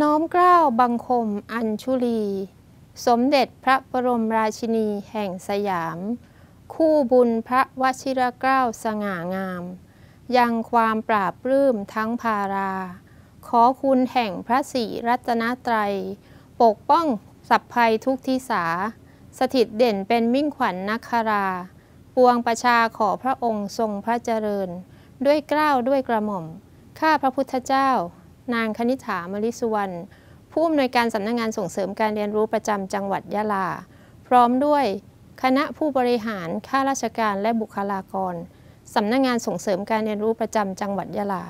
น้อมเกล้าบังคมอัญชุลี สมเด็จพระบรมราชินีแห่งสยาม คู่บุญพระวชิรเกล้าสง่างาม ยังความปราบปลื้มทั้งภารา ขอคุณแห่งพระศรีรัตนตรัย ปกป้องสัพภัยทุกทิสา สถิตเด่นเป็นมิ่งขวัญนักครา ปวงประชาขอพระองค์ทรงพระเจริญ ด้วยเกล้าวด้วยกระหม่อม ข้าพระพุทธเจ้า นางคณิษฐามลิสุวรรณผู้อำนวยการสำนักงงานส่งเสริมการเรียนรู้ประจำจังหวัดยะลา พร้อมด้วยคณะผู้บริหารข้าราชการและบุคลากรสำนักงงานส่งเสริมการเรียนรู้ประจำจังหวัดยะลา